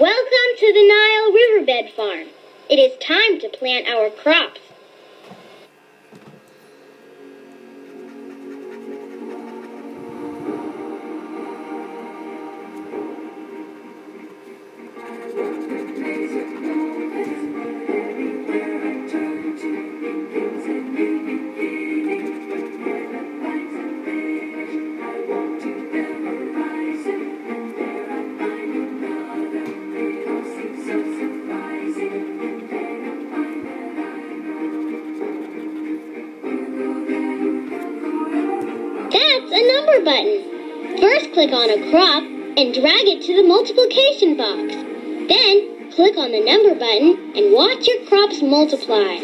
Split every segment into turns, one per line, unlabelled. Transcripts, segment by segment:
Welcome to the Nile Riverbed Farm. It is time to plant our crops. That's a number button. First click on a crop and drag it to the multiplication box. Then click on the number button and watch your crops multiply.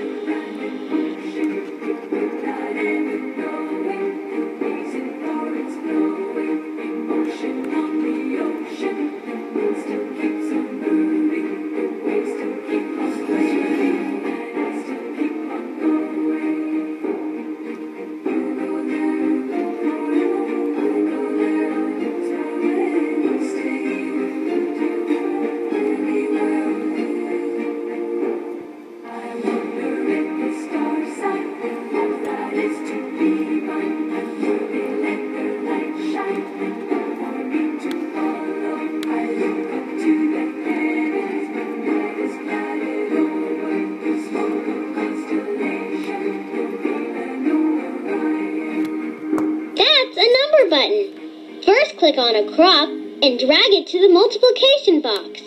Button. First click on a crop and drag it to the multiplication box.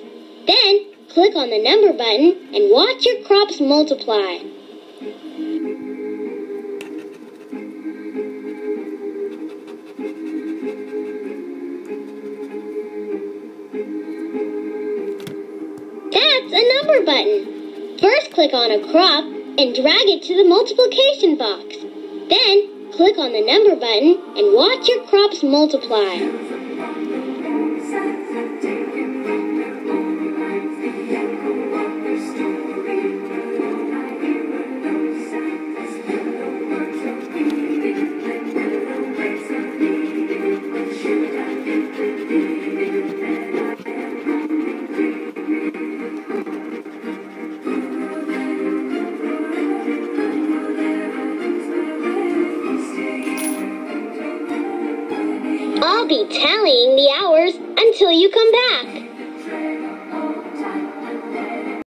Then click on the number button and watch your crops multiply. Number button. First click on a crop and drag it to the multiplication box. Then click on the number button and watch your crops multiply. be tallying the hours until you come back.